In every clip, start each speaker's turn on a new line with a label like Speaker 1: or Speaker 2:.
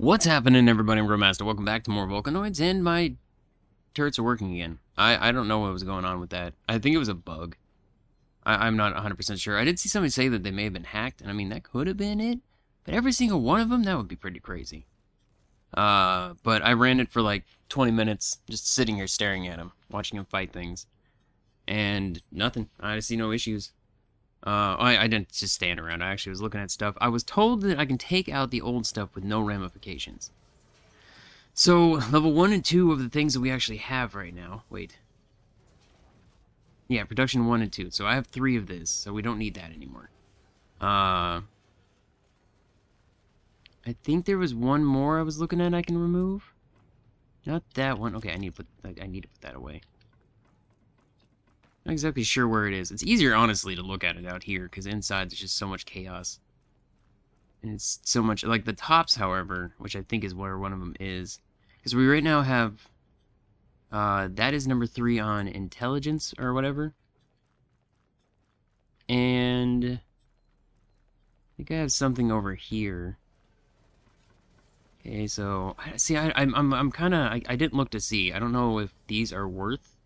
Speaker 1: What's happening, everybody? I'm. Welcome back to more Volcanoids, and my turrets are working again. I, I don't know what was going on with that. I think it was a bug. I, I'm not 100% sure. I did see somebody say that they may have been hacked, and I mean, that could have been it. But every single one of them, that would be pretty crazy. Uh, but I ran it for like 20 minutes, just sitting here staring at him, watching him fight things. And nothing. I see no issues. Uh, I, I didn't just stand around. I actually was looking at stuff. I was told that I can take out the old stuff with no ramifications. So, level 1 and 2 of the things that we actually have right now. Wait. Yeah, production 1 and 2. So I have 3 of this, so we don't need that anymore. Uh... I think there was one more I was looking at I can remove. Not that one. Okay, I need to put I need to put that away. Not exactly sure where it is. It's easier, honestly, to look at it out here, because inside there's just so much chaos. And it's so much... Like, the tops, however, which I think is where one of them is. Because we right now have... Uh, that is number three on intelligence, or whatever. And... I think I have something over here. Okay, so... See, I, I'm, I'm, I'm kind of... I, I didn't look to see. I don't know if these are worth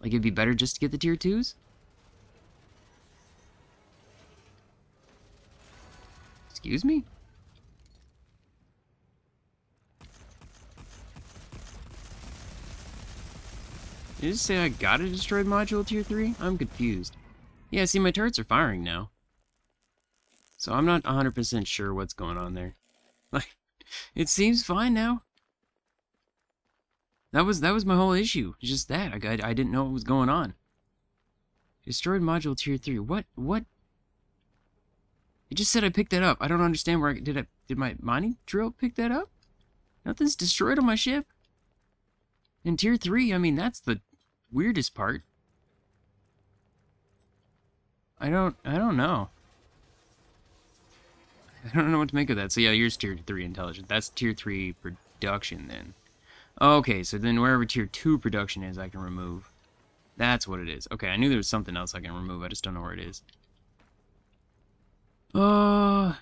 Speaker 1: like, it'd be better just to get the tier 2s? Excuse me? Did you just say I got a destroyed module tier 3? I'm confused. Yeah, see, my turrets are firing now. So I'm not 100% sure what's going on there. Like, it seems fine now. That was that was my whole issue. Just that. I, I, I didn't know what was going on. Destroyed module tier 3. What? What? It just said I picked that up. I don't understand where I... Did I... Did my mining drill pick that up? Nothing's destroyed on my ship. In tier 3, I mean, that's the weirdest part. I don't... I don't know. I don't know what to make of that. So yeah, here's tier 3 intelligence. That's tier 3 production then. Okay, so then wherever tier 2 production is, I can remove. That's what it is. Okay, I knew there was something else I can remove. I just don't know where it is. Uh...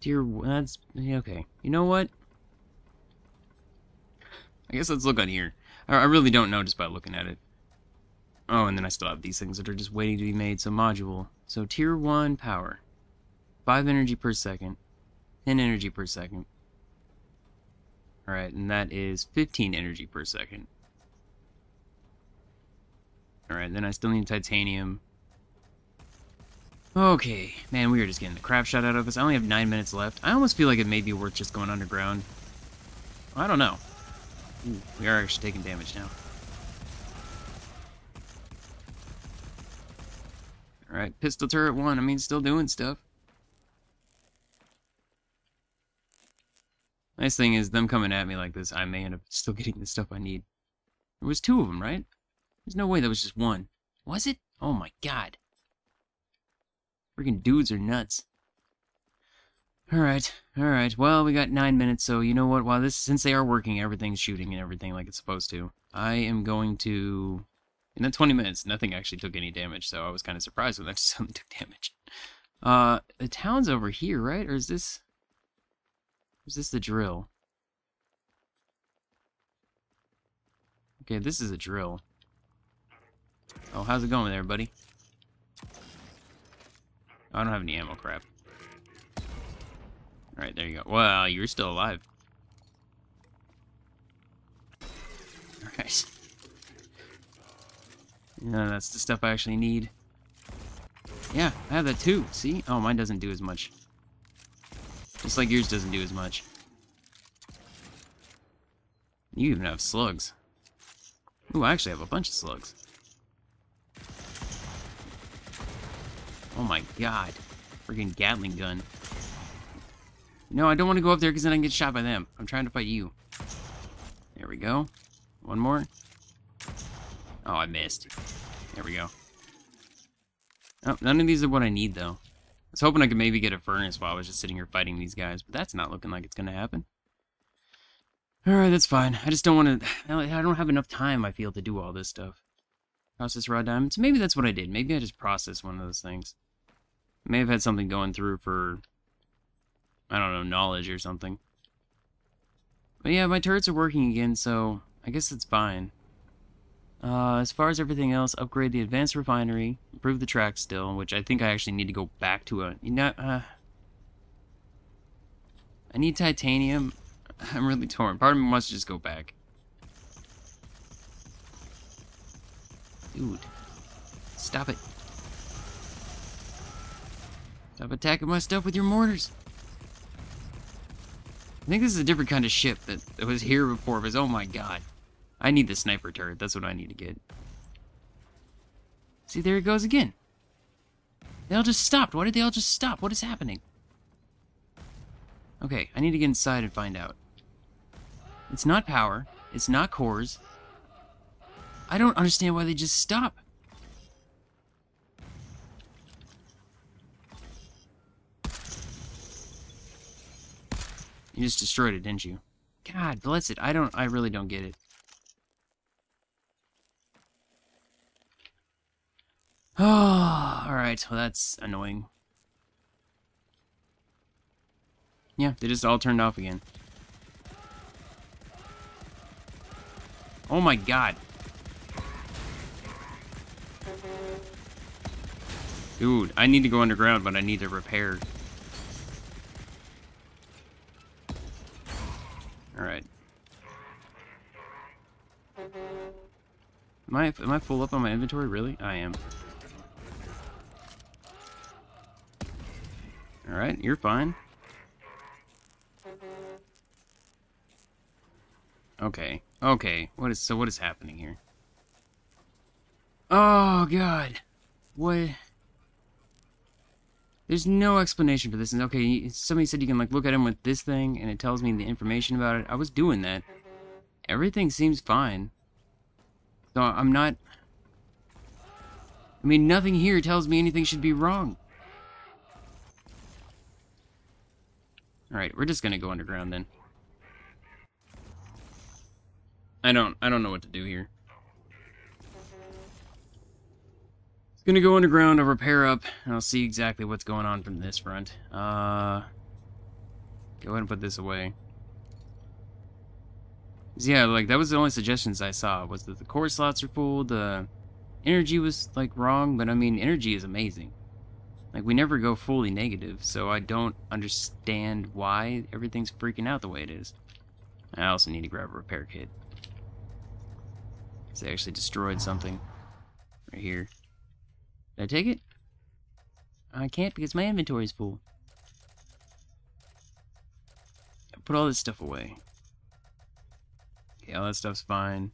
Speaker 1: Tier... That's... Okay. You know what? I guess let's look on here. I, I really don't know just by looking at it. Oh, and then I still have these things that are just waiting to be made. So module. So tier 1 power. 5 energy per second. 10 energy per second. Alright, and that is 15 energy per second. Alright, then I still need titanium. Okay, man, we are just getting the crap shot out of us. I only have 9 minutes left. I almost feel like it may be worth just going underground. I don't know. Ooh, we are actually taking damage now. Alright, pistol turret 1. I mean, still doing stuff. Nice thing is, them coming at me like this, I may end up still getting the stuff I need. There was two of them, right? There's no way that was just one. Was it? Oh my god. Freaking dudes are nuts. Alright, alright. Well, we got nine minutes, so you know what? While this, since they are working, everything's shooting and everything like it's supposed to, I am going to... In that 20 minutes, nothing actually took any damage, so I was kind of surprised when that something took damage. Uh, the town's over here, right? Or is this... Is this the drill? Okay, this is a drill. Oh, how's it going there, buddy? Oh, I don't have any ammo crap. Alright, there you go. Well, you're still alive. Alright. No, that's the stuff I actually need. Yeah, I have that too. See? Oh, mine doesn't do as much. Just like yours doesn't do as much. You even have slugs. Ooh, I actually have a bunch of slugs. Oh my god. Freaking Gatling gun. No, I don't want to go up there because then I can get shot by them. I'm trying to fight you. There we go. One more. Oh, I missed. There we go. Oh, none of these are what I need, though was hoping I could maybe get a furnace while I was just sitting here fighting these guys, but that's not looking like it's going to happen. Alright, that's fine. I just don't want to... I don't have enough time, I feel, to do all this stuff. Process raw diamonds. Maybe that's what I did. Maybe I just processed one of those things. I may have had something going through for... I don't know, knowledge or something. But yeah, my turrets are working again, so I guess it's fine. Uh, as far as everything else, upgrade the advanced refinery, improve the track still, which I think I actually need to go back to a... You know, uh, I need titanium. I'm really torn. Part of me wants to just go back. Dude. Stop it. Stop attacking my stuff with your mortars. I think this is a different kind of ship that, was here before, because oh my god. I need the sniper turret. That's what I need to get. See, there it goes again. They all just stopped. Why did they all just stop? What is happening? Okay, I need to get inside and find out. It's not power. It's not cores. I don't understand why they just stop. You just destroyed it, didn't you? God bless it. I don't, I really don't get it. alright. Well, that's annoying. Yeah, they just all turned off again. Oh my god. Dude, I need to go underground, but I need to repair. Alright. Am I, am I full up on my inventory? Really? I am. Alright, you're fine. Okay. Okay. What is so what is happening here? Oh god. What There's no explanation for this. And okay, somebody said you can like look at him with this thing and it tells me the information about it. I was doing that. Everything seems fine. So I'm not I mean, nothing here tells me anything should be wrong. Alright, we're just gonna go underground then. I don't I don't know what to do here. It's gonna go underground, I'll repair up, and I'll see exactly what's going on from this front. Uh go ahead and put this away. Yeah, like that was the only suggestions I saw was that the core slots are full, the energy was like wrong, but I mean energy is amazing. Like we never go fully negative, so I don't understand why everything's freaking out the way it is. I also need to grab a repair kit. Because They actually destroyed something. Right here. Did I take it? I can't because my inventory is full. Put all this stuff away. Okay, all that stuff's fine.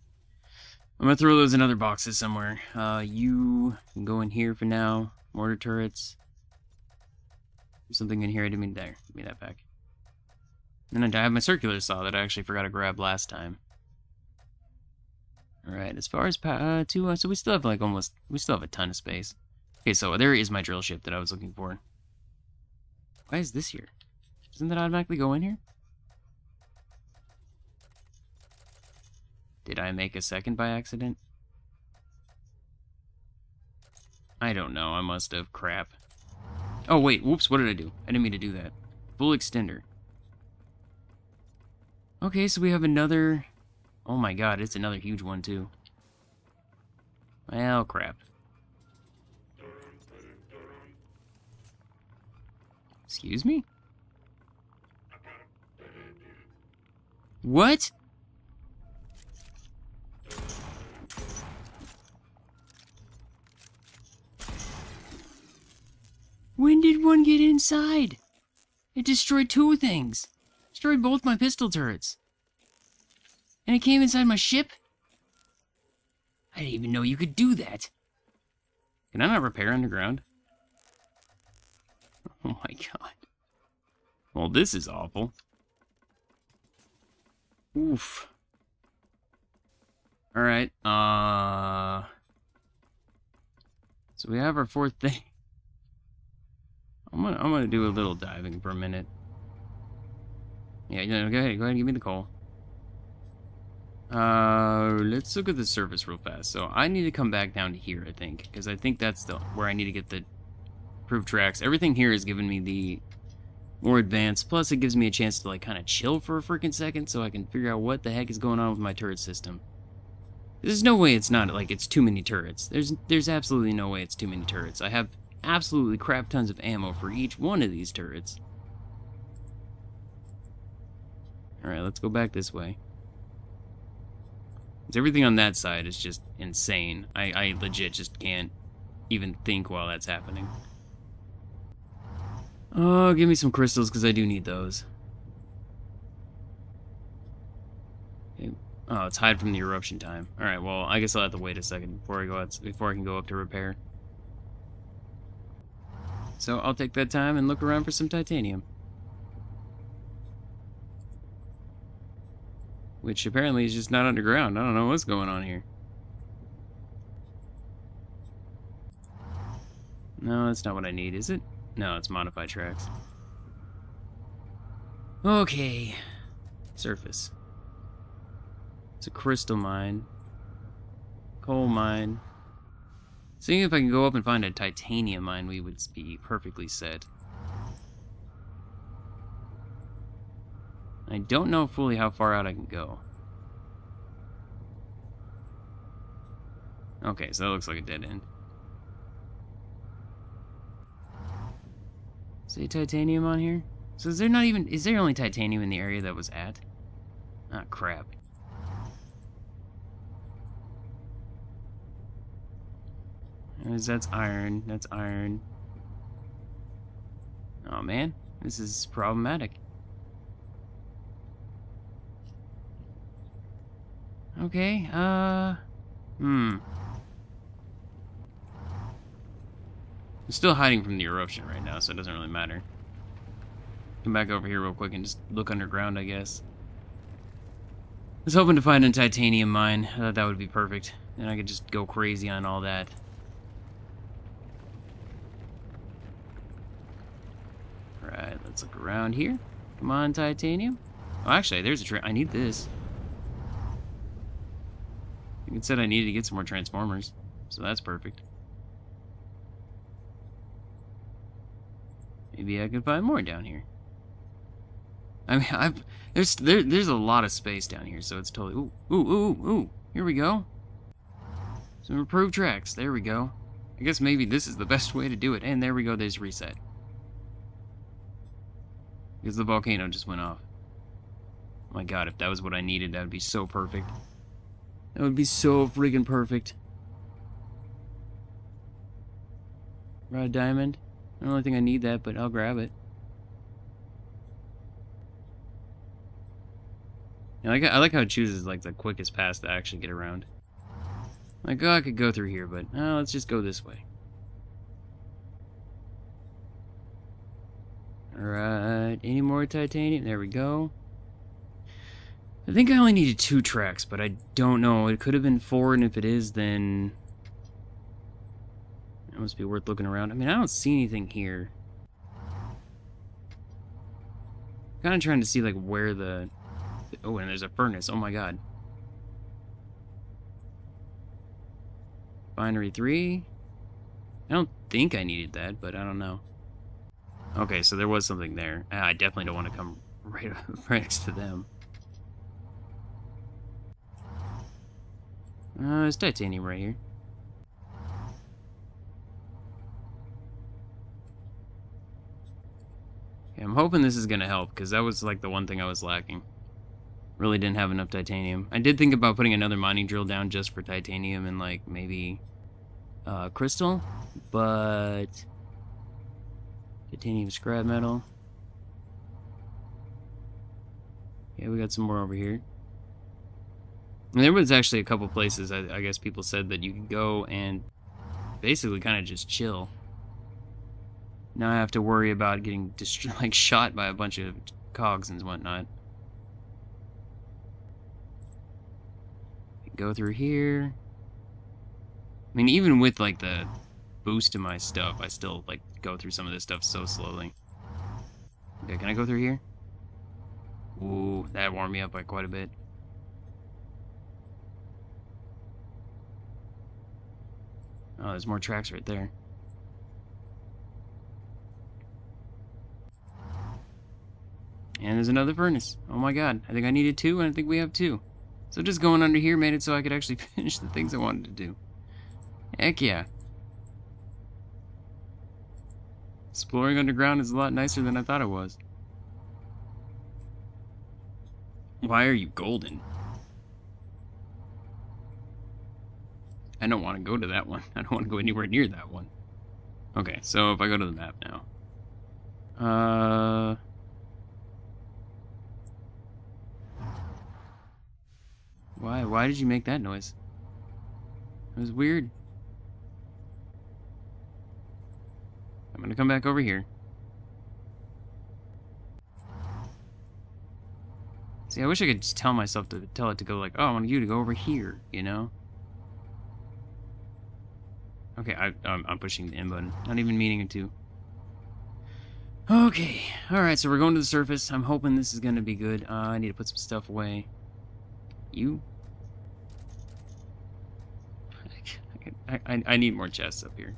Speaker 1: I'm gonna throw those in other boxes somewhere. Uh, you can go in here for now. Mortar turrets. There's something in here I didn't mean there. Give me that back. Then I have my circular saw that I actually forgot to grab last time. Alright, as far as uh, two, uh, so we still have like almost, we still have a ton of space. Okay, so there is my drill ship that I was looking for. Why is this here? Doesn't that automatically go in here? Did I make a second by accident? I don't know, I must have. Crap. Oh, wait, whoops, what did I do? I didn't mean to do that. Full extender. Okay, so we have another Oh my god, it's another huge one too. Well, crap. Excuse me? What? When one get inside? It destroyed two things. Destroyed both my pistol turrets. And it came inside my ship? I didn't even know you could do that. Can I not repair underground? Oh my god. Well, this is awful. Oof. Alright, uh... So we have our fourth thing. I'm gonna, I'm gonna do a little diving for a minute. Yeah, go ahead, go ahead and give me the coal. Uh, let's look at the surface real fast. So I need to come back down to here, I think, because I think that's the where I need to get the proof tracks. Everything here is giving me the more advanced. Plus, it gives me a chance to, like, kind of chill for a freaking second so I can figure out what the heck is going on with my turret system. There's no way it's not, like, it's too many turrets. There's, there's absolutely no way it's too many turrets. I have absolutely crap tons of ammo for each one of these turrets. Alright, let's go back this way. Everything on that side is just insane. I, I legit just can't even think while that's happening. Oh, give me some crystals, because I do need those. Oh, it's hide from the eruption time. Alright, well, I guess I'll have to wait a second before I go out, before I can go up to repair. So I'll take that time and look around for some titanium. Which apparently is just not underground. I don't know what's going on here. No, that's not what I need, is it? No, it's modified tracks. Okay. Surface. It's a crystal mine. Coal mine. Seeing if I can go up and find a titanium mine, we would be perfectly set. I don't know fully how far out I can go. Okay, so that looks like a dead end. Is titanium on here? So is there not even, is there only titanium in the area that was at? Ah, oh, crap. That's iron, that's iron. Oh man, this is problematic. Okay, uh, hmm. I'm still hiding from the eruption right now, so it doesn't really matter. Come back over here real quick and just look underground, I guess. I was hoping to find a titanium mine. I thought that would be perfect. And I could just go crazy on all that. Right, let's look around here. Come on, titanium. Oh, actually, there's a tra I need this. It said I needed to get some more transformers, so that's perfect. Maybe I can find more down here. I mean, I've there's there, there's a lot of space down here, so it's totally ooh ooh ooh ooh. Here we go. Some improved tracks. There we go. I guess maybe this is the best way to do it. And there we go. There's reset. Because the volcano just went off. Oh my god, if that was what I needed, that would be so perfect. That would be so friggin' perfect. Raw diamond. I don't really think I need that, but I'll grab it. I like, I like how it chooses like the quickest path to actually get around. Like, oh, I could go through here, but oh, let's just go this way. Alright, any more titanium? There we go. I think I only needed two tracks, but I don't know. It could have been four, and if it is, then it must be worth looking around. I mean, I don't see anything here. Kind of trying to see, like, where the... Oh, and there's a furnace. Oh, my God. Binary 3? I don't think I needed that, but I don't know. Okay, so there was something there. Ah, I definitely don't want to come right, right next to them. Uh, there's titanium right here. I'm hoping this is going to help, because that was like the one thing I was lacking. Really didn't have enough titanium. I did think about putting another mining drill down just for titanium and like maybe uh, crystal, but titanium scrap metal. Yeah, we got some more over here. And there was actually a couple places I, I guess people said that you could go and basically kind of just chill. Now I have to worry about getting like shot by a bunch of cogs and whatnot. Go through here. I mean, even with like the boost to my stuff, I still like go through some of this stuff so slowly. Okay, can I go through here? Ooh, that warmed me up by quite a bit. Oh, there's more tracks right there. And there's another furnace. Oh my god. I think I needed two, and I think we have two. So just going under here made it so I could actually finish the things I wanted to do. Heck yeah. Exploring underground is a lot nicer than I thought it was. Why are you golden? I don't want to go to that one. I don't want to go anywhere near that one. Okay, so if I go to the map now. Uh... Why? Why did you make that noise? It was weird. I'm gonna come back over here. See, I wish I could just tell myself to tell it to go like, oh, I want you to go over here, you know? Okay, I, I'm, I'm pushing the M button. Not even meaning it to. Okay, alright, so we're going to the surface. I'm hoping this is going to be good. Uh, I need to put some stuff away. You? I, I, I need more chests up here.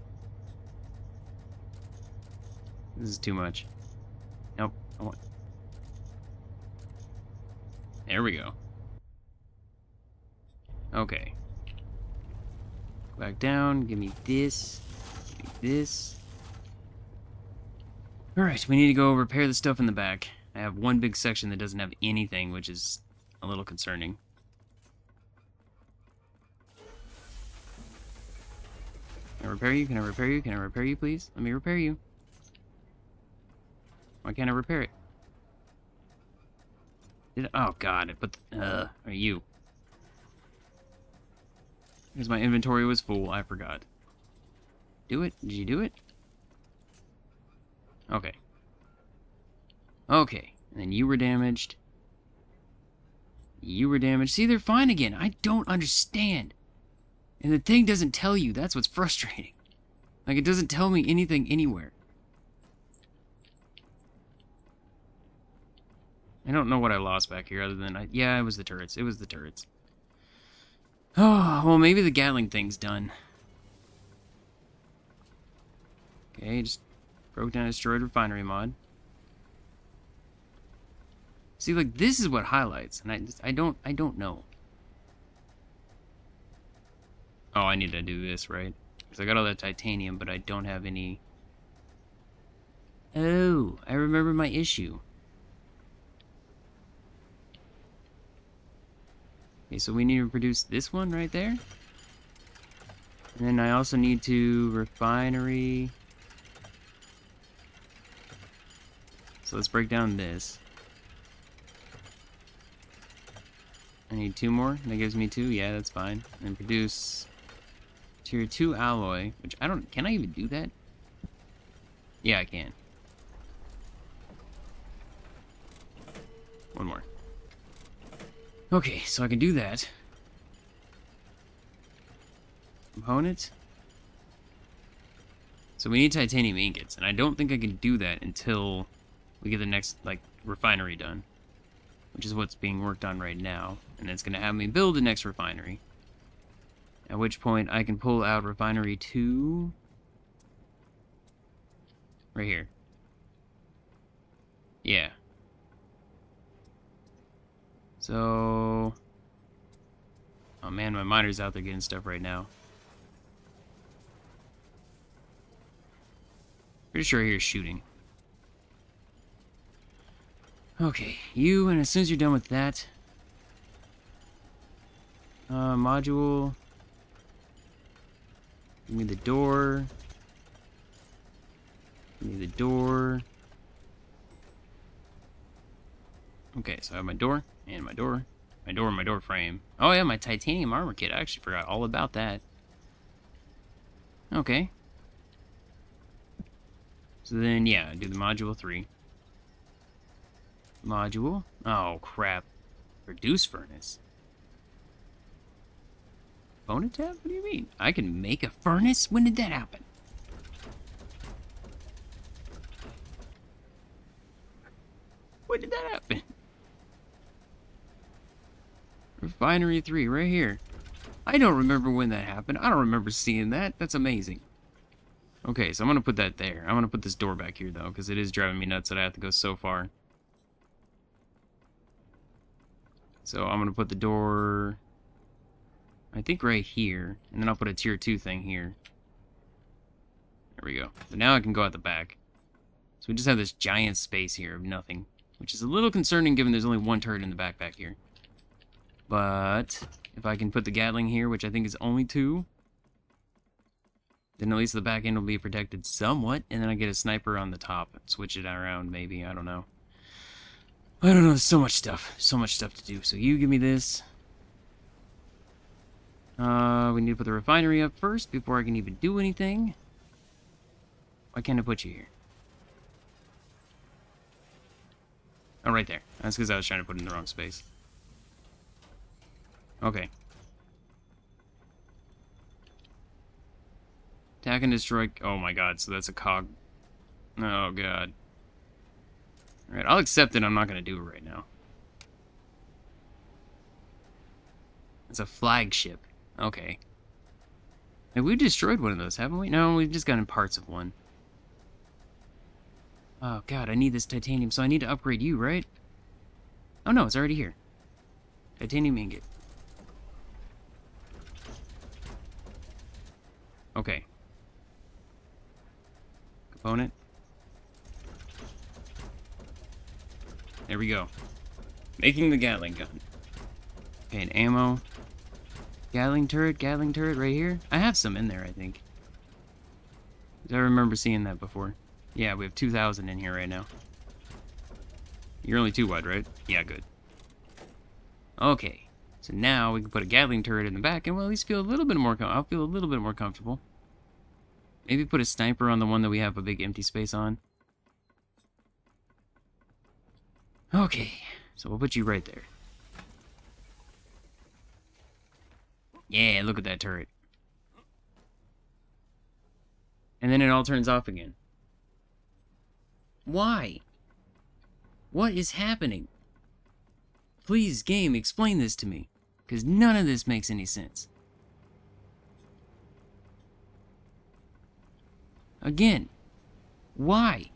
Speaker 1: This is too much. Nope. There we go. Okay. Back down. Give me this. Give me this. Alright, we need to go repair the stuff in the back. I have one big section that doesn't have anything, which is a little concerning. Can I repair you? Can I repair you? Can I repair you, please? Let me repair you. Why can't I repair it? Did I, oh god, it put the, uh, are you? Because my inventory was full, I forgot. Do it? Did you do it? Okay. Okay, and then you were damaged. You were damaged. See, they're fine again. I don't understand. And the thing doesn't tell you. That's what's frustrating. Like, it doesn't tell me anything anywhere. I don't know what I lost back here other than I... Yeah, it was the turrets. It was the turrets. Oh, well, maybe the Gatling thing's done. Okay, just broke down a destroyed refinery mod. See, like, this is what highlights, and I, just, I don't, I don't know. Oh, I need to do this, right? Because I got all that titanium, but I don't have any... Oh, I remember my issue. Okay, so we need to produce this one right there. And then I also need to refinery. So let's break down this. I need two more. That gives me two. Yeah, that's fine. And produce tier 2 alloy, which I don't... Can I even do that? Yeah, I can. One more. Okay, so I can do that. Component. So we need titanium ingots, and I don't think I can do that until we get the next, like, refinery done. Which is what's being worked on right now. And it's going to have me build the next refinery. At which point I can pull out refinery 2. Right here. Yeah. So... Oh man, my miner's out there getting stuff right now. Pretty sure I hear shooting. Okay, you, and as soon as you're done with that... Uh, module... Give me the door. Give me the door. Okay, so I have my door. And my door. My door, my door frame. Oh yeah, my titanium armor kit. I actually forgot all about that. Okay. So then, yeah, do the module 3. Module. Oh, crap. Reduce furnace. Component tab? What do you mean? I can make a furnace? When did that happen? When did that happen? Refinery 3, right here. I don't remember when that happened. I don't remember seeing that. That's amazing. Okay, so I'm going to put that there. I'm going to put this door back here, though, because it is driving me nuts that I have to go so far. So I'm going to put the door, I think right here, and then I'll put a tier 2 thing here. There we go. But now I can go out the back. So we just have this giant space here of nothing, which is a little concerning given there's only one turret in the backpack here. But if I can put the Gatling here, which I think is only two, then at least the back end will be protected somewhat, and then I get a sniper on the top. Switch it around, maybe. I don't know. I don't know. There's so much stuff. So much stuff to do. So you give me this. Uh, we need to put the refinery up first before I can even do anything. Why can't I put you here? Oh, right there. That's because I was trying to put in the wrong space. Okay. Attack and destroy... Oh my god, so that's a cog. Oh god. Alright, I'll accept it. I'm not to do it right now. It's a flagship. Okay. Have we destroyed one of those, haven't we? No, we've just gotten parts of one. Oh god, I need this titanium, so I need to upgrade you, right? Oh no, it's already here. Titanium ingot. Okay. Component. There we go. Making the Gatling gun. Okay, and ammo. Gatling turret, Gatling turret right here. I have some in there, I think. I remember seeing that before. Yeah, we have 2,000 in here right now. You're only two wide, right? Yeah, good. Okay. So now we can put a Gatling turret in the back and we'll at least feel a little bit more, I'll feel a little bit more comfortable. Maybe put a sniper on the one that we have a big empty space on. Okay, so we'll put you right there. Yeah, look at that turret. And then it all turns off again. Why? What is happening? Please, game, explain this to me. Because none of this makes any sense. Again, why?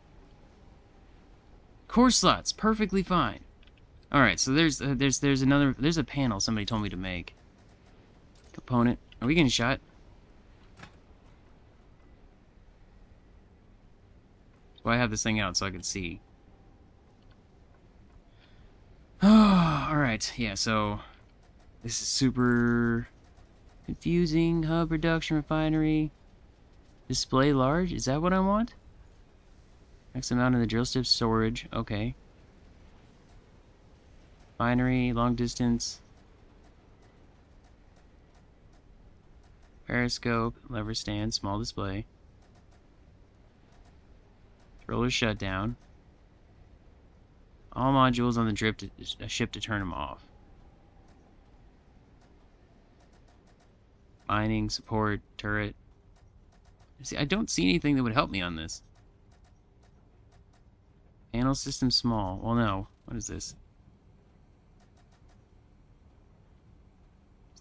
Speaker 1: Core slots, perfectly fine. All right, so there's uh, there's there's another there's a panel somebody told me to make. Component. Are we getting shot? So I have this thing out so I can see. Oh, All right, yeah. So this is super confusing. Hub reduction refinery. Display large? Is that what I want? X amount of the drill ship storage. Okay. Binary, long distance. Periscope, lever stand, small display. Roller shutdown. All modules on the drip to, ship to turn them off. Mining, support, turret. See, I don't see anything that would help me on this. Panel system small. Well, no. What is this?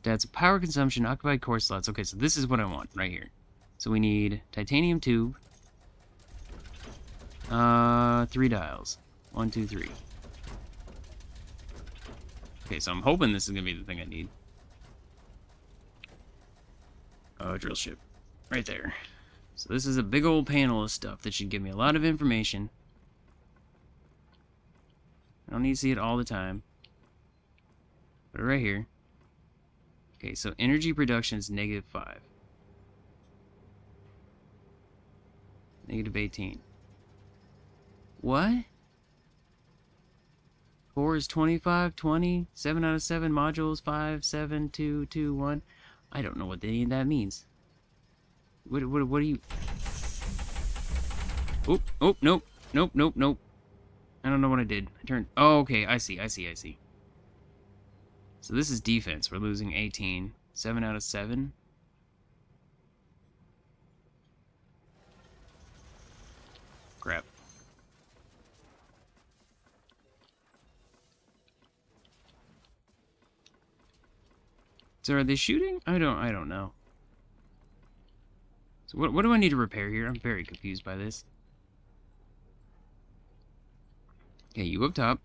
Speaker 1: Stats of power consumption, occupied core slots. Okay, so this is what I want right here. So we need titanium tube. Uh, three dials. One, two, three. Okay, so I'm hoping this is going to be the thing I need. Oh, drill ship. Right there. So this is a big old panel of stuff that should give me a lot of information. I don't need to see it all the time. It right here. Okay, so energy production is negative 5. Negative 18. What? 4 is 25, 20, 7 out of 7 modules, 5, 7, 2, 2, 1. I don't know what any of that means. What, what, what are you... Oh, oh, nope, nope, nope, nope. I don't know what I did. I turned... Oh, okay, I see, I see, I see. So this is defense. We're losing 18. 7 out of 7. Crap. So are they shooting? I don't I don't know. So what, what do I need to repair here? I'm very confused by this. Okay, you up top.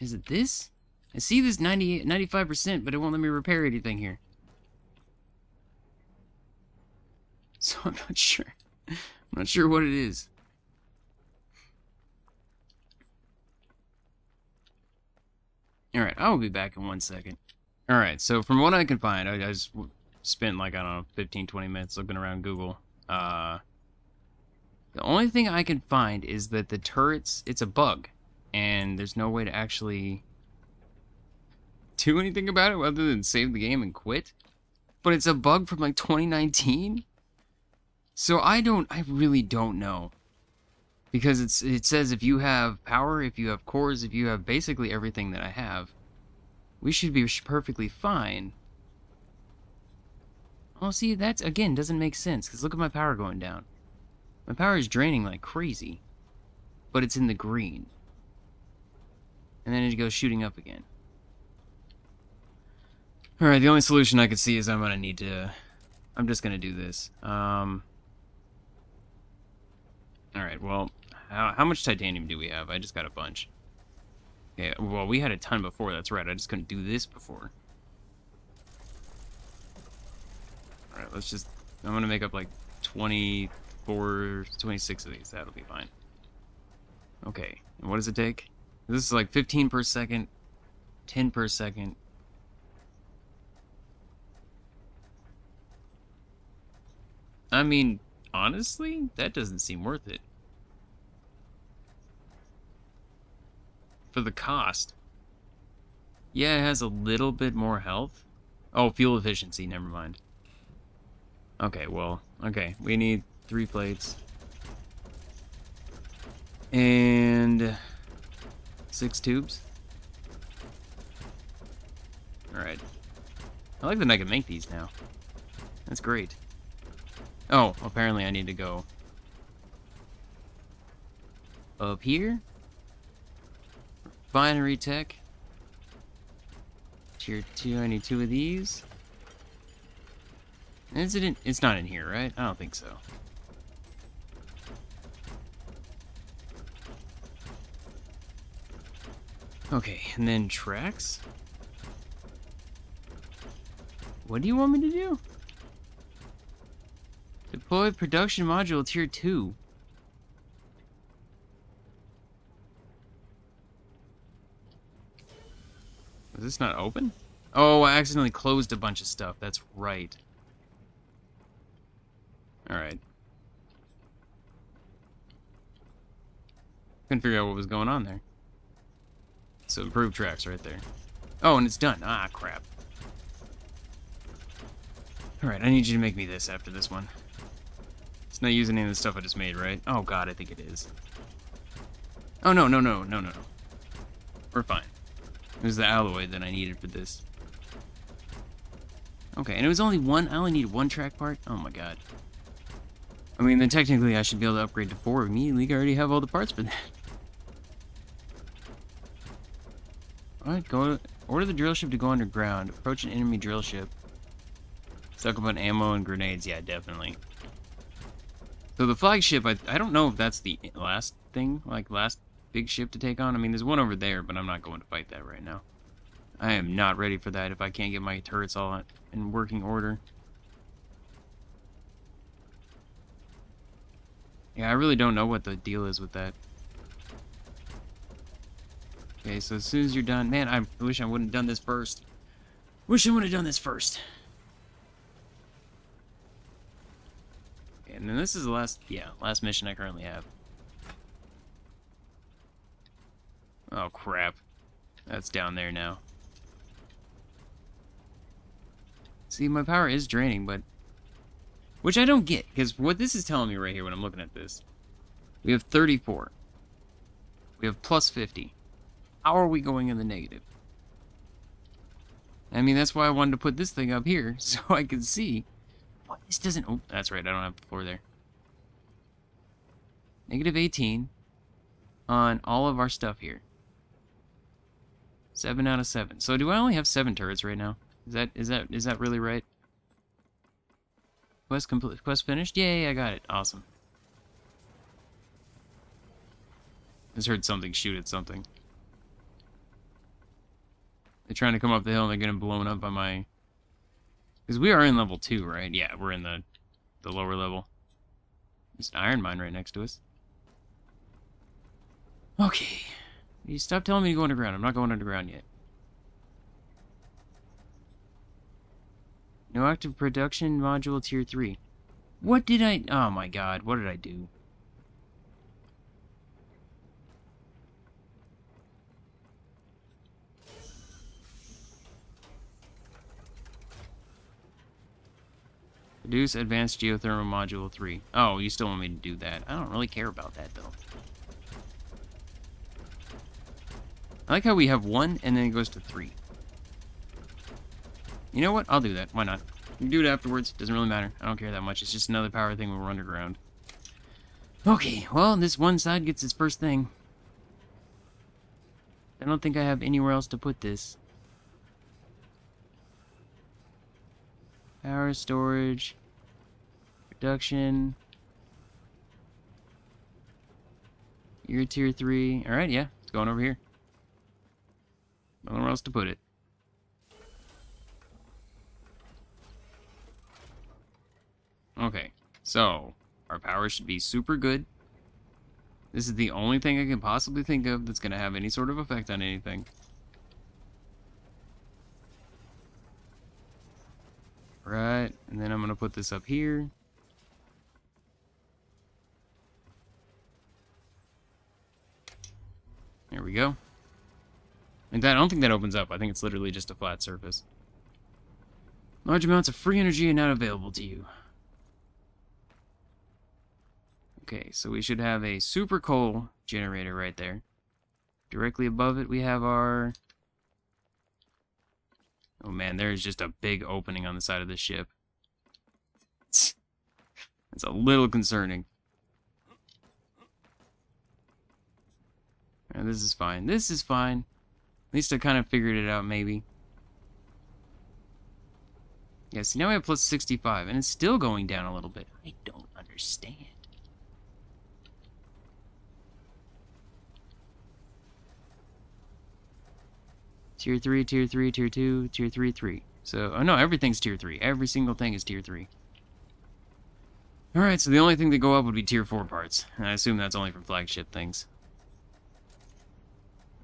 Speaker 1: Is it this? I see this 90, 95%, but it won't let me repair anything here. So I'm not sure. I'm not sure what it is. Alright, I will be back in one second. Alright, so from what I can find, I, I just spent like, I don't know, 15, 20 minutes looking around Google. Uh, the only thing I can find is that the turrets, it's a bug. And there's no way to actually do anything about it other than save the game and quit. But it's a bug from like 2019? So I don't, I really don't know. Because it's it says if you have power, if you have cores, if you have basically everything that I have, we should be perfectly fine. Oh, see, that's, again, doesn't make sense, because look at my power going down. My power is draining like crazy, but it's in the green. And then it goes shooting up again. Alright, the only solution I could see is I'm gonna need to... I'm just gonna do this. Um... Alright, well, how, how much titanium do we have? I just got a bunch. Okay, well, we had a ton before, that's right. I just couldn't do this before. Alright, let's just... I'm gonna make up like 24, 26 of these. That'll be fine. Okay, and what does it take? This is like 15 per second, 10 per second, I mean, honestly, that doesn't seem worth it. For the cost. Yeah, it has a little bit more health. Oh, fuel efficiency, never mind. Okay, well, okay, we need three plates. And six tubes. Alright. I like that I can make these now. That's great. Oh, apparently I need to go up here. Binary tech. Tier 2, I need two of these. Is it in, it's not in here, right? I don't think so. Okay, and then tracks. What do you want me to do? Deploy production module tier 2. Is this not open? Oh, I accidentally closed a bunch of stuff. That's right. Alright. Couldn't figure out what was going on there. So improved tracks right there. Oh, and it's done. Ah, crap. Alright, I need you to make me this after this one. It's not using any of the stuff I just made, right? Oh god, I think it is. Oh no, no, no, no, no, no. We're fine. It was the alloy that I needed for this. Okay, and it was only one, I only need one track part? Oh my god. I mean, then technically I should be able to upgrade to four immediately. I already have all the parts for that. Alright, go order the drill ship to go underground. Approach an enemy drill ship. Suck up on ammo and grenades. Yeah, definitely. So the flagship, I, I don't know if that's the last thing, like last big ship to take on. I mean, there's one over there, but I'm not going to fight that right now. I am not ready for that if I can't get my turrets all in working order. Yeah, I really don't know what the deal is with that. Okay, so as soon as you're done... Man, I wish I wouldn't have done this first. Wish I would have done this first. And then this is the last, yeah, last mission I currently have. Oh, crap. That's down there now. See, my power is draining, but... Which I don't get, because what this is telling me right here when I'm looking at this. We have 34. We have plus 50. How are we going in the negative? I mean, that's why I wanted to put this thing up here, so I could see? This doesn't... Oh, that's right. I don't have the floor there. Negative 18 on all of our stuff here. 7 out of 7. So do I only have 7 turrets right now? Is that is that is that really right? Quest complete quest finished? Yay, I got it. Awesome. I just heard something shoot at something. They're trying to come up the hill and they're getting blown up by my... Because we are in level 2, right? Yeah, we're in the, the lower level. There's an iron mine right next to us. Okay. You stop telling me to go underground. I'm not going underground yet. No active production module tier 3. What did I... Oh my god, what did I do? Produce advanced geothermal module 3. Oh, you still want me to do that. I don't really care about that, though. I like how we have one, and then it goes to three. You know what? I'll do that. Why not? You can do it afterwards. Doesn't really matter. I don't care that much. It's just another power thing when we're underground. Okay, well, this one side gets its first thing. I don't think I have anywhere else to put this. Power storage. Production. You're tier 3. Alright, yeah. It's going over here. Nowhere else to put it. Okay, so our power should be super good. This is the only thing I can possibly think of that's going to have any sort of effect on anything. Right, and then I'm going to put this up here. There we go. And I don't think that opens up. I think it's literally just a flat surface. Large amounts of free energy are not available to you. Okay, so we should have a super coal generator right there. Directly above it, we have our... Oh man, there's just a big opening on the side of the ship. It's, a little concerning. Yeah, this is fine. This is fine. Least I kind of figured it out, maybe. Yeah, see, now we have plus 65, and it's still going down a little bit. I don't understand. Tier 3, Tier 3, Tier 2, Tier 3, 3. So, oh no, everything's Tier 3. Every single thing is Tier 3. Alright, so the only thing that go up would be Tier 4 parts. And I assume that's only from flagship things.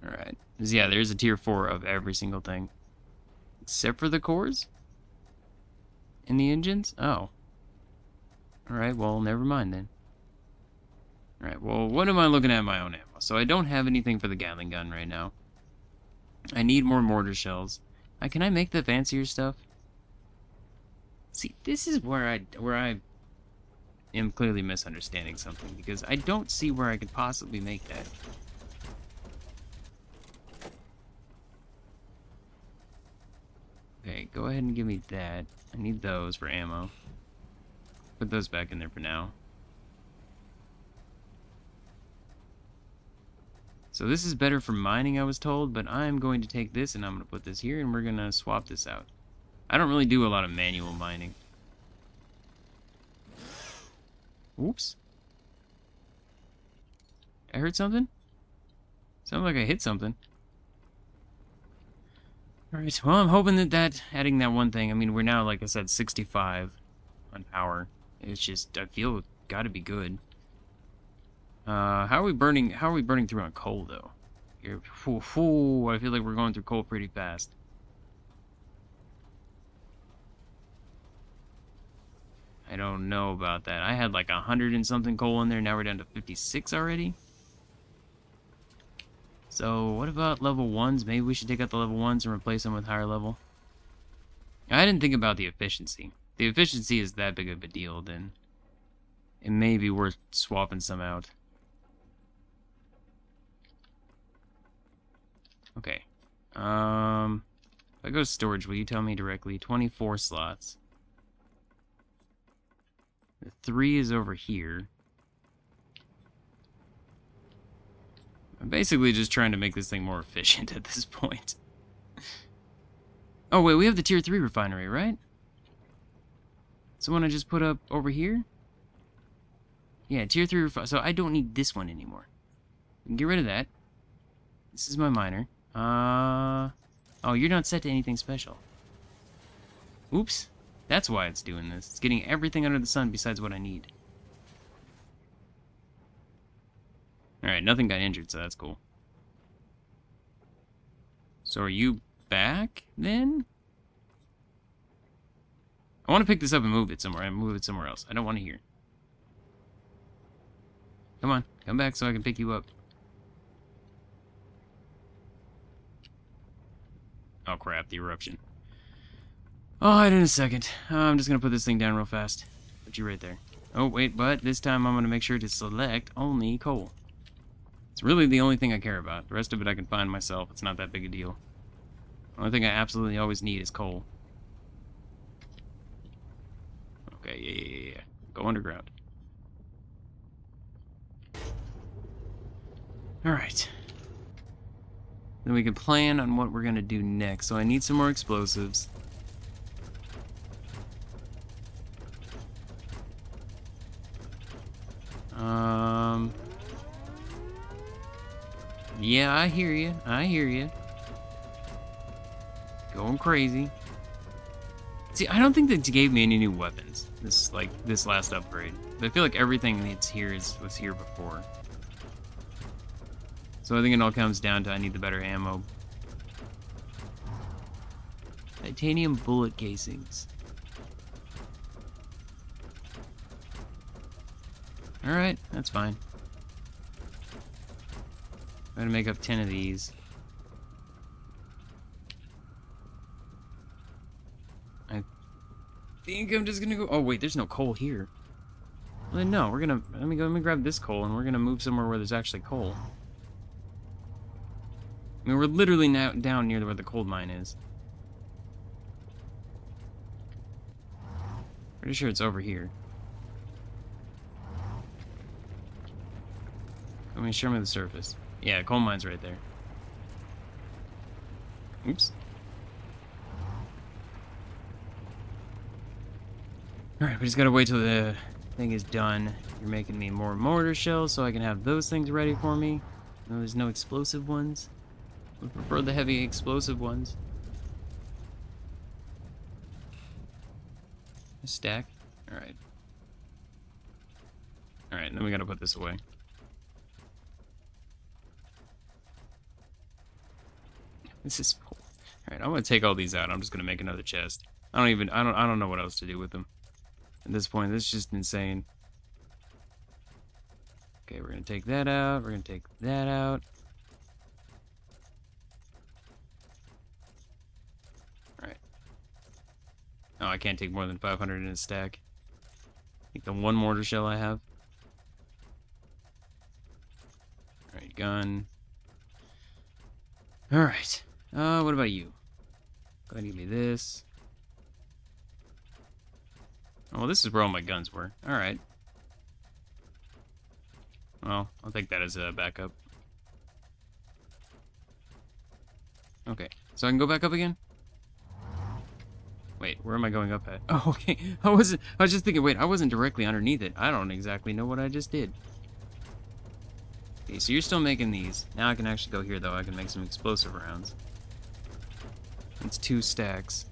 Speaker 1: Alright. Yeah, there's a Tier 4 of every single thing. Except for the cores? And the engines? Oh. Alright, well, never mind then. Alright, well, what am I looking at my own ammo? So I don't have anything for the Gatling gun right now. I need more mortar shells. Uh, can I make the fancier stuff? See, this is where I where I am clearly misunderstanding something because I don't see where I could possibly make that. Okay, go ahead and give me that. I need those for ammo. Put those back in there for now. So this is better for mining, I was told, but I'm going to take this and I'm going to put this here and we're going to swap this out. I don't really do a lot of manual mining. Oops. I heard something? Sounded like I hit something. Alright, well, I'm hoping that that, adding that one thing, I mean, we're now, like I said, 65 on power. It's just, I feel gotta be good. Uh, how are we burning, how are we burning through on coal, though? Here, whoo, whoo, I feel like we're going through coal pretty fast. I don't know about that. I had like a hundred and something coal in there, now we're down to 56 already? So, what about level 1s? Maybe we should take out the level 1s and replace them with higher level. I didn't think about the efficiency. The efficiency is that big of a deal, then it may be worth swapping some out. Okay. Um, if I go to storage, will you tell me directly? 24 slots. The 3 is over here. I'm basically just trying to make this thing more efficient at this point. oh, wait, we have the Tier 3 refinery, right? It's the one I just put up over here? Yeah, Tier 3 refinery. So I don't need this one anymore. get rid of that. This is my miner. Uh, Oh, you're not set to anything special. Oops. That's why it's doing this. It's getting everything under the sun besides what I need. Alright, nothing got injured, so that's cool. So are you back, then? I want to pick this up and move it somewhere. I move it somewhere else. I don't want to hear. Come on, come back so I can pick you up. Oh crap, the eruption. Oh, I'll hide in a second. I'm just gonna put this thing down real fast. Put you right there. Oh, wait, but this time I'm gonna make sure to select only coal. It's really the only thing I care about. The rest of it I can find myself. It's not that big a deal. The only thing I absolutely always need is coal. Okay, yeah, yeah, yeah. Go underground. Alright. Then we can plan on what we're gonna do next. So I need some more explosives. Um... Yeah, I hear you. I hear you. Going crazy. See, I don't think that gave me any new weapons. This like this last upgrade. But I feel like everything that's here is was here before. So I think it all comes down to I need the better ammo. Titanium bullet casings. Alright, that's fine. I'm gonna make up 10 of these. I think I'm just gonna go... Oh, wait, there's no coal here. Well, no, we're gonna... Let me go, let me grab this coal, and we're gonna move somewhere where there's actually coal. I mean, we're literally now down near where the coal mine is. Pretty sure it's over here. Let me show me the surface. Yeah, coal mine's right there. Oops. Alright, we just gotta wait till the thing is done. You're making me more mortar shells so I can have those things ready for me. No, There's no explosive ones. I would prefer the heavy explosive ones. A stack. Alright. Alright, then we gotta put this away. This is full. Alright, I'm gonna take all these out. I'm just gonna make another chest. I don't even I don't I don't know what else to do with them. At this point, this is just insane. Okay, we're gonna take that out, we're gonna take that out. Alright. Oh, I can't take more than 500 in a stack. Take the one mortar shell I have. Alright, gun. Alright. Uh, what about you? Go ahead and give me this. Oh, this is where all my guns were. Alright. Well, I'll take that as a backup. Okay, so I can go back up again? Wait, where am I going up at? Oh, okay. I wasn't. I was just thinking. Wait, I wasn't directly underneath it. I don't exactly know what I just did. Okay, so you're still making these. Now I can actually go here, though. I can make some explosive rounds. It's two stacks.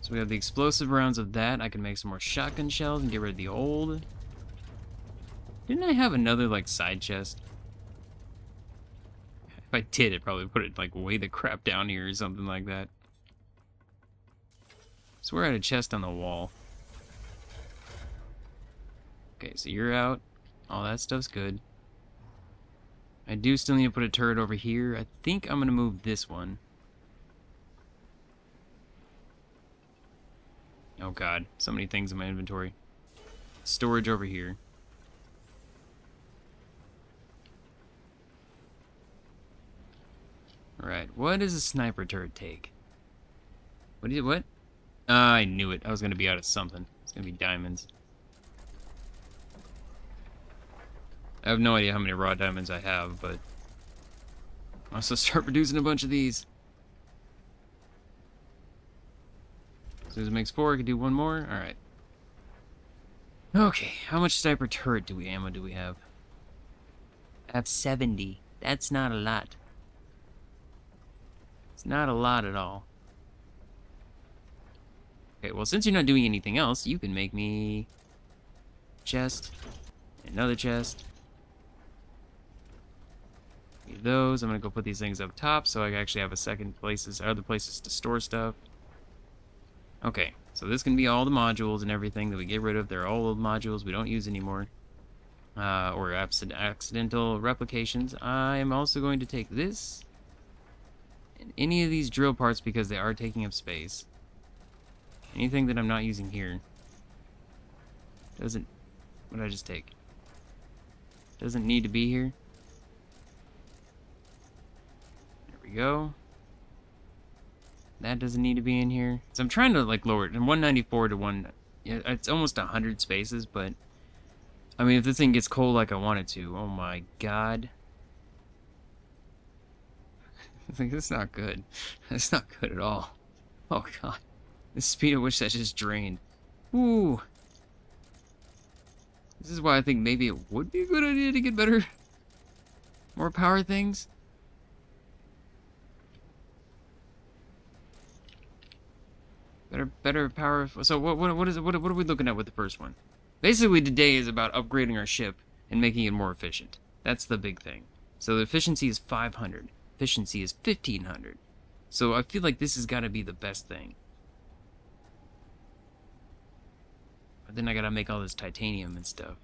Speaker 1: So we have the explosive rounds of that. I can make some more shotgun shells and get rid of the old. Didn't I have another, like, side chest? If I did, I'd probably put it, like, way the crap down here or something like that. So we're at a chest on the wall. Okay, so you're out. All that stuff's good. I do still need to put a turret over here. I think I'm going to move this one. Oh god, so many things in my inventory. Storage over here. Alright, what does a sniper turret take? What did what? Uh, I knew it. I was gonna be out of something. It's gonna be diamonds. I have no idea how many raw diamonds I have, but... I must start producing a bunch of these. As it makes four, I can do one more. Alright. Okay, how much sniper turret do we ammo do we have? I have 70. That's not a lot. It's not a lot at all. Okay, well, since you're not doing anything else, you can make me chest, another chest. Need those. I'm gonna go put these things up top so I actually have a second places, other places to store stuff. Okay, so this can be all the modules and everything that we get rid of. They're all old modules we don't use anymore. Uh, or accidental replications. I'm also going to take this and any of these drill parts because they are taking up space. Anything that I'm not using here doesn't... What did I just take? Doesn't need to be here. There we go. That doesn't need to be in here. So I'm trying to like lower it. from 194 to 1... Yeah, it's almost 100 spaces, but... I mean, if this thing gets cold like I want it to, oh my god. like, that's not good. That's not good at all. Oh god. The speed at which that just drained. Ooh. This is why I think maybe it would be a good idea to get better, more power things. Better, better power. So what, what, what is? What, what are we looking at with the first one? Basically, today is about upgrading our ship and making it more efficient. That's the big thing. So the efficiency is 500. Efficiency is 1500. So I feel like this has got to be the best thing. But then I gotta make all this titanium and stuff.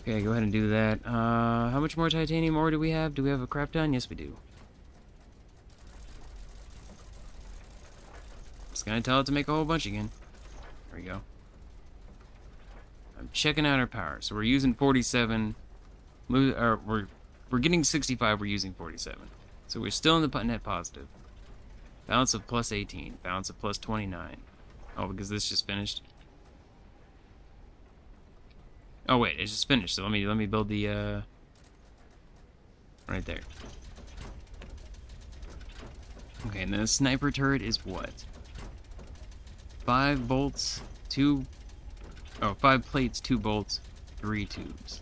Speaker 1: Okay, go ahead and do that. Uh, how much more titanium ore do we have? Do we have a crap ton? Yes, we do. Just gonna tell it to make a whole bunch again. There we go. I'm checking out our power. So we're using 47. Or we're we're getting 65. We're using 47. So we're still in the net positive. Balance of plus 18. Balance of plus 29. Oh, because this just finished? Oh wait, it's just finished. So let me let me build the uh right there. Okay, and then the sniper turret is what? Five bolts, two oh, five plates, two bolts, three tubes.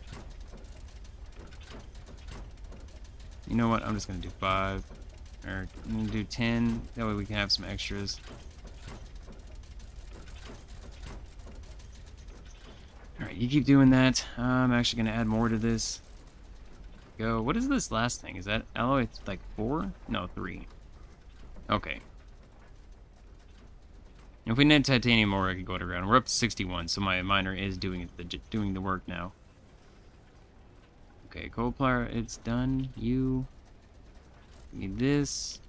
Speaker 1: You know what? I'm just gonna do five. Or I'm gonna do 10, that way we can have some extras. Alright, you keep doing that. I'm actually gonna add more to this. Go. What is this last thing? Is that alloy like four? No, three. Okay. If we need titanium ore, I could go to ground. We're up to 61, so my miner is doing the doing the work now. Okay, coal plier, it's done. You Need this.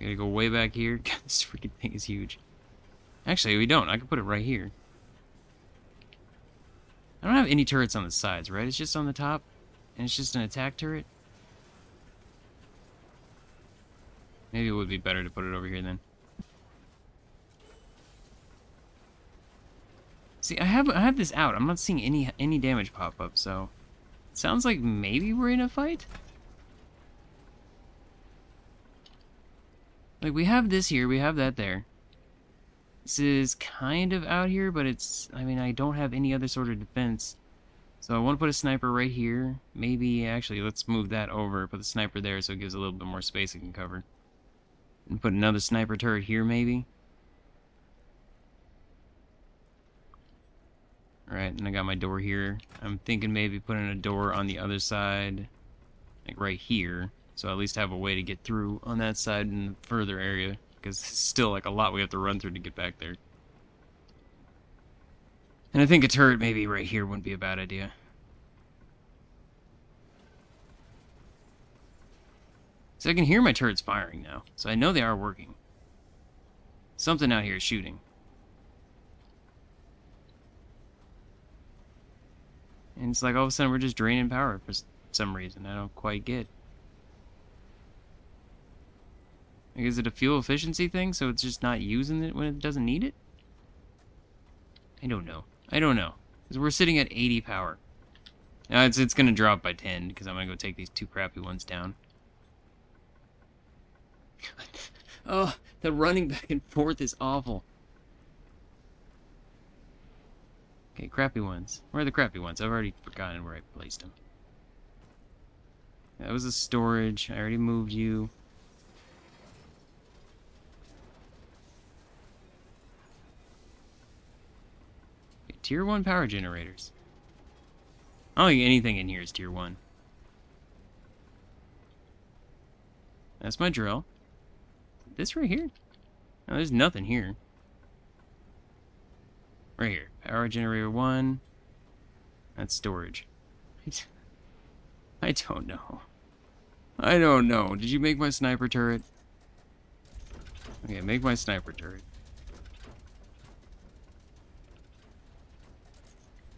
Speaker 1: Gotta go way back here. this freaking thing is huge. Actually, we don't. I can put it right here. I don't have any turrets on the sides, right? It's just on the top, and it's just an attack turret. Maybe it would be better to put it over here then. See, I have I have this out. I'm not seeing any any damage pop up, so sounds like maybe we're in a fight. Like, we have this here, we have that there. This is kind of out here, but it's, I mean, I don't have any other sort of defense. So I want to put a sniper right here. Maybe, actually, let's move that over. Put the sniper there so it gives a little bit more space it can cover. And put another sniper turret here, maybe. Alright, and I got my door here. I'm thinking maybe putting a door on the other side. Like right here. So at least have a way to get through on that side in the further area. Because still like a lot we have to run through to get back there. And I think a turret maybe right here wouldn't be a bad idea. So I can hear my turrets firing now. So I know they are working. Something out here is shooting. And it's like all of a sudden we're just draining power for some reason. I don't quite get. Like, is it a fuel efficiency thing, so it's just not using it when it doesn't need it? I don't know. I don't know. Because we're sitting at 80 power. Now it's, it's going to drop by 10, because I'm going to go take these two crappy ones down. Oh, the running back and forth is awful. Okay, crappy ones. Where are the crappy ones? I've already forgotten where I placed them. That was a storage. I already moved you. Okay, tier 1 power generators. I don't think anything in here is tier 1. That's my drill. This right here? No, there's nothing here. Right here. Power generator 1. That's storage. I don't know. I don't know. Did you make my sniper turret? Okay, make my sniper turret.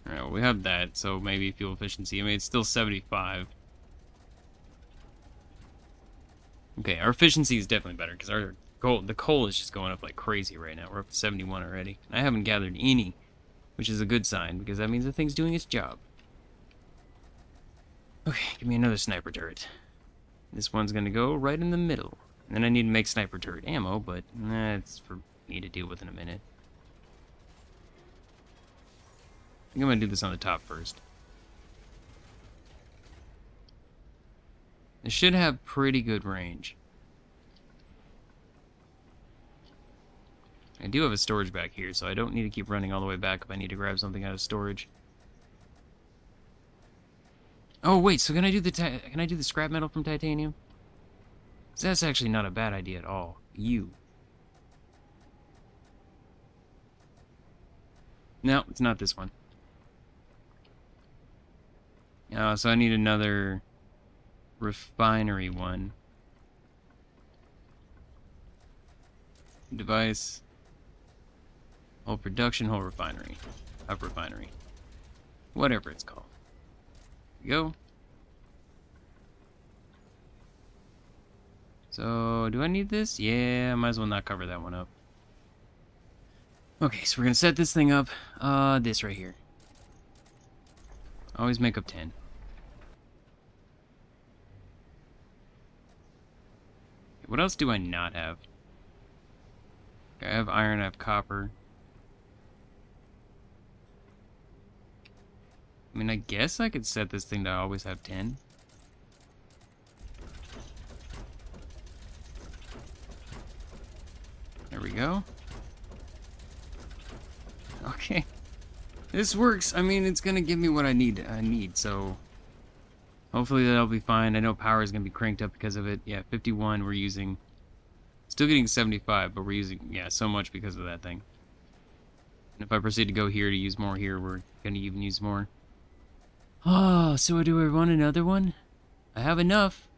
Speaker 1: Alright, well, we have that, so maybe fuel efficiency. I mean, it's still 75. Okay, our efficiency is definitely better, because our coal, the coal is just going up like crazy right now. We're up to 71 already. And I haven't gathered any, which is a good sign, because that means the thing's doing its job. Okay, give me another sniper turret. This one's gonna go right in the middle. And then I need to make sniper turret ammo, but that's for me to deal with in a minute. I think I'm gonna do this on the top first. It should have pretty good range. I do have a storage back here, so I don't need to keep running all the way back if I need to grab something out of storage. Oh wait, so can I do the can I do the scrap metal from titanium? So that's actually not a bad idea at all. You. No, it's not this one. Uh, so I need another refinery one. Device. Whole production, whole refinery. Up refinery. Whatever it's called go. So, do I need this? Yeah, I might as well not cover that one up. Okay, so we're gonna set this thing up. Uh, this right here. Always make up 10. What else do I not have? I have iron, I have copper. I mean, I guess I could set this thing to always have 10. There we go. Okay. This works. I mean, it's gonna give me what I need. I need, so... Hopefully that'll be fine. I know power is gonna be cranked up because of it. Yeah, 51 we're using. Still getting 75, but we're using, yeah, so much because of that thing. And if I proceed to go here to use more here, we're gonna even use more. Oh, so do I want another one? I have enough.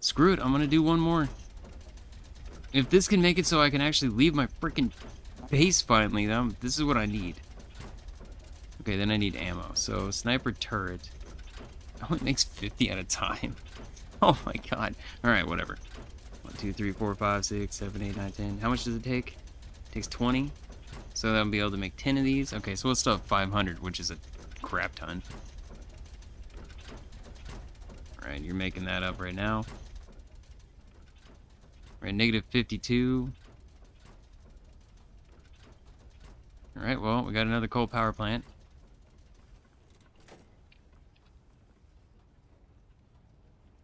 Speaker 1: Screw it, I'm gonna do one more. If this can make it so I can actually leave my freaking base finally, then this is what I need. Okay, then I need ammo. So, sniper turret. Oh, Only makes 50 at a time. Oh my god. Alright, whatever. 1, 2, 3, 4, 5, 6, 7, 8, 9, 10. How much does it take? It takes 20. So that'll be able to make 10 of these. Okay, so we'll still have 500, which is a crap ton. Alright, you're making that up right now. Right, negative 52. Alright, well, we got another coal power plant.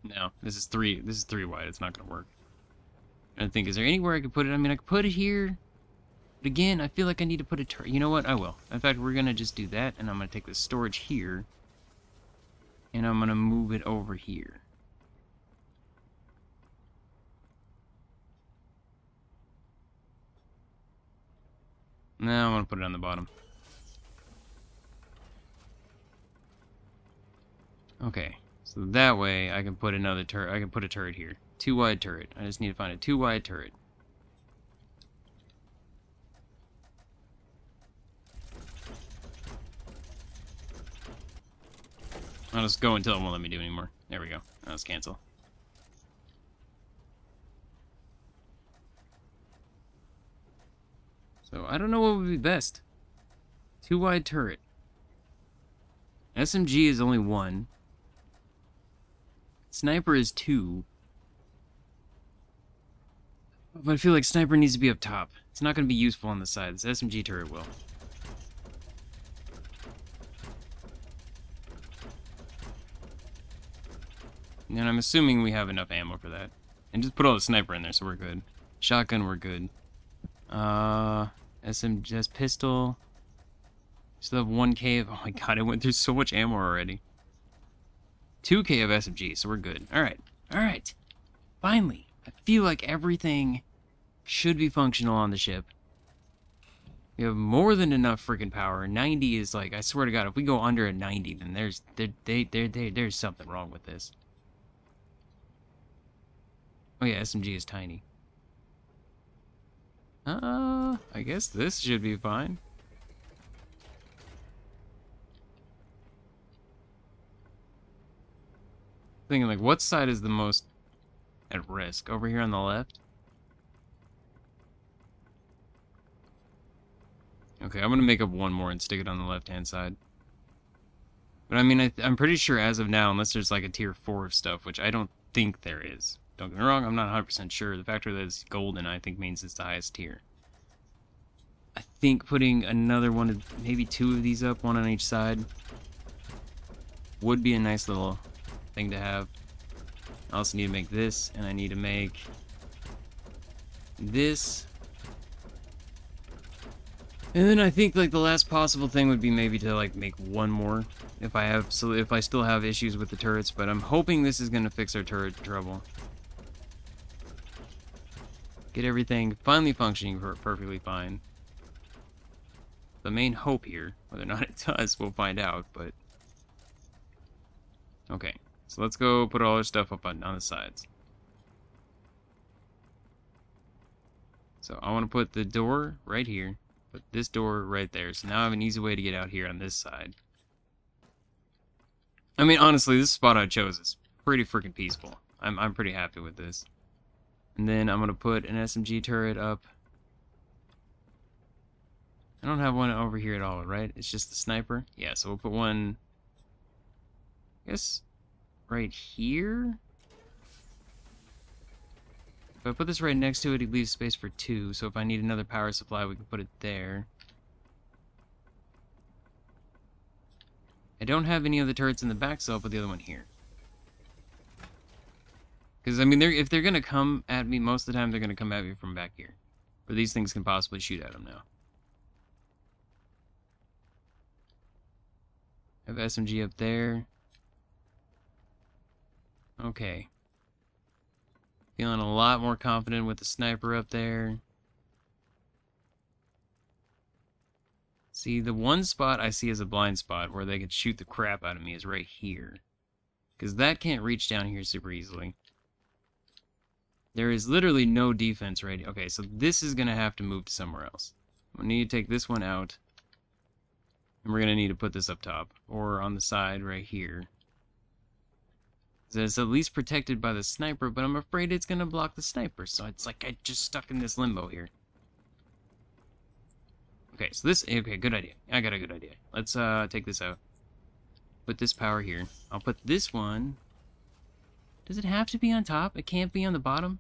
Speaker 1: No, this is three. This is three wide. It's not gonna work. I think, is there anywhere I could put it? I mean, I could put it here. But again, I feel like I need to put a turret. You know what? I will. In fact, we're going to just do that, and I'm going to take the storage here, and I'm going to move it over here. Now I'm to put it on the bottom. Okay, so that way I can put another turret. I can put a turret here. Two wide turret. I just need to find a two wide turret. I'll just go until it won't let me do anymore. There we go. let's cancel. So, I don't know what would be best. Two wide turret. SMG is only one. Sniper is two. But I feel like sniper needs to be up top. It's not going to be useful on the sides. SMG turret will. And I'm assuming we have enough ammo for that. And just put all the sniper in there so we're good. Shotgun, we're good. Uh, SMG, pistol. Still have 1k of, oh my god, I went through so much ammo already. 2k of SMG, so we're good. Alright, alright. Finally, I feel like everything should be functional on the ship. We have more than enough freaking power. 90 is like, I swear to God, if we go under a 90, then there's there, they, there, there, there's something wrong with this. Oh yeah, SMG is tiny. Uh, I guess this should be fine. Thinking like, what side is the most at risk? Over here on the left? Okay, I'm gonna make up one more and stick it on the left-hand side. But I mean, I, am pretty sure as of now, unless there's like a tier 4 of stuff, which I don't think there is. Don't get me wrong, I'm not 100% sure. The factor that it's golden, I think, means it's the highest tier. I think putting another one, of, maybe two of these up, one on each side, would be a nice little thing to have. I also need to make this, and I need to make this. And then I think like the last possible thing would be maybe to like make one more if I have so if I still have issues with the turrets, but I'm hoping this is gonna fix our turret trouble. Get everything finally functioning perfectly fine. The main hope here, whether or not it does, we'll find out, but... Okay, so let's go put all our stuff up on, on the sides. So I want to put the door right here. Put this door right there. So now I have an easy way to get out here on this side. I mean, honestly, this spot I chose is pretty freaking peaceful. I'm, I'm pretty happy with this. And then I'm going to put an SMG turret up. I don't have one over here at all, right? It's just the sniper. Yeah, so we'll put one, I guess, right here? If I put this right next to it, it leaves space for two, so if I need another power supply, we can put it there. I don't have any of the turrets in the back, so I'll put the other one here. Because, I mean, they're, if they're going to come at me, most of the time they're going to come at me from back here. Where these things can possibly shoot at them now. I have SMG up there. Okay. Feeling a lot more confident with the sniper up there. See, the one spot I see as a blind spot where they could shoot the crap out of me is right here. Because that can't reach down here super easily. There is literally no defense right Okay, so this is going to have to move to somewhere else. We need to take this one out. And we're going to need to put this up top. Or on the side right here. It's at least protected by the sniper, but I'm afraid it's going to block the sniper. So it's like I just stuck in this limbo here. Okay, so this... Okay, good idea. I got a good idea. Let's uh take this out. Put this power here. I'll put this one... Does it have to be on top? It can't be on the bottom?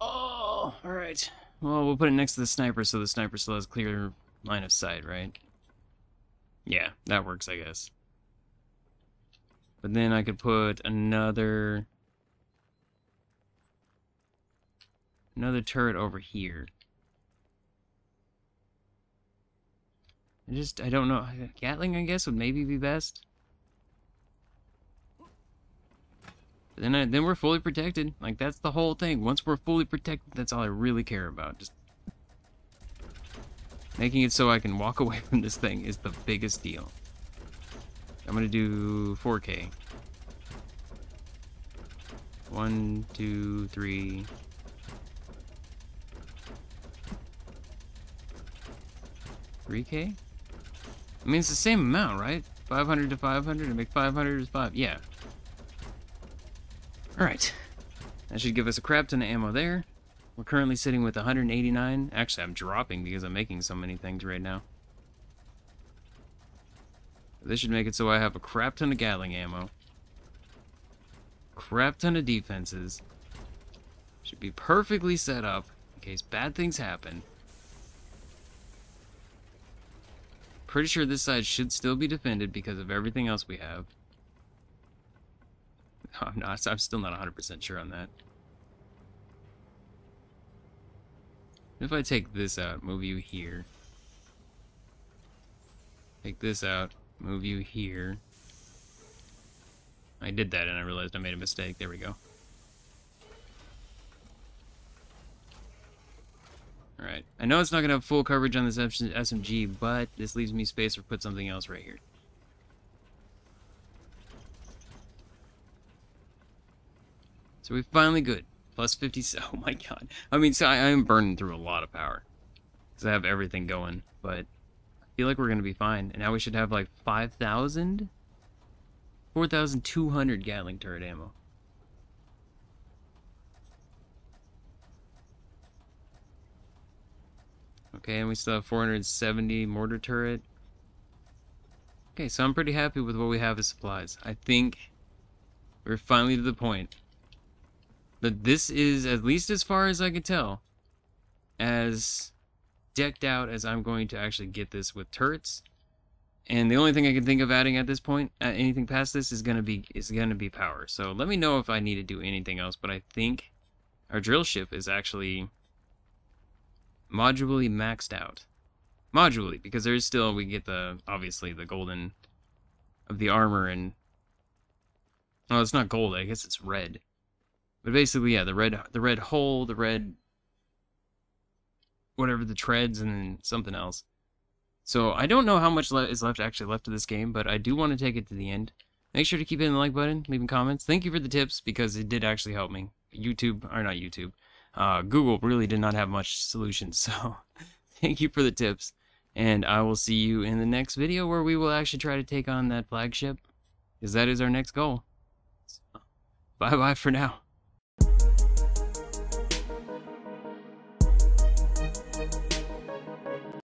Speaker 1: Oh, alright. Well, we'll put it next to the sniper so the sniper still has clear line of sight, right? Yeah, that works, I guess. But then I could put another... Another turret over here. I just, I don't know. Gatling, I guess, would maybe be best. But then, I, then we're fully protected. Like, that's the whole thing. Once we're fully protected, that's all I really care about. Just making it so I can walk away from this thing is the biggest deal. I'm gonna do 4K. One, two, three. Three K? I mean, it's the same amount, right? 500 to 500 and make 500 is 5. Yeah. Alright. That should give us a crap ton of ammo there. We're currently sitting with 189. Actually, I'm dropping because I'm making so many things right now. This should make it so I have a crap ton of Gatling ammo. Crap ton of defenses. Should be perfectly set up in case bad things happen. Pretty sure this side should still be defended because of everything else we have. I'm not. I'm still not 100% sure on that. If I take this out, move you here. Take this out, move you here. I did that and I realized I made a mistake. There we go. Alright. I know it's not going to have full coverage on this SMG, but this leaves me space to put something else right here. So we're finally good. Plus 50. Oh my god. I mean, so I, am burning through a lot of power. Because I have everything going. But feel like we're going to be fine. And now we should have like 5,000? 4,200 Gatling turret ammo. Okay, and we still have 470 mortar turret. Okay, so I'm pretty happy with what we have as supplies. I think we're finally to the point that this is, at least as far as I can tell, as decked out as I'm going to actually get this with turrets. And the only thing I can think of adding at this point, uh, anything past this, is gonna be is gonna be power. So let me know if I need to do anything else. But I think our drill ship is actually modularly maxed out. Modularly, because there's still we get the obviously the golden of the armor and oh, it's not gold. I guess it's red. But basically, yeah, the red the red hole, the red whatever the treads, and then something else. So I don't know how much le is left actually left of this game, but I do want to take it to the end. Make sure to keep hitting the like button, leaving comments. Thank you for the tips because it did actually help me. YouTube, or not YouTube, uh, Google really did not have much solutions. So thank you for the tips. And I will see you in the next video where we will actually try to take on that flagship. Because that is our next goal. Bye-bye for now.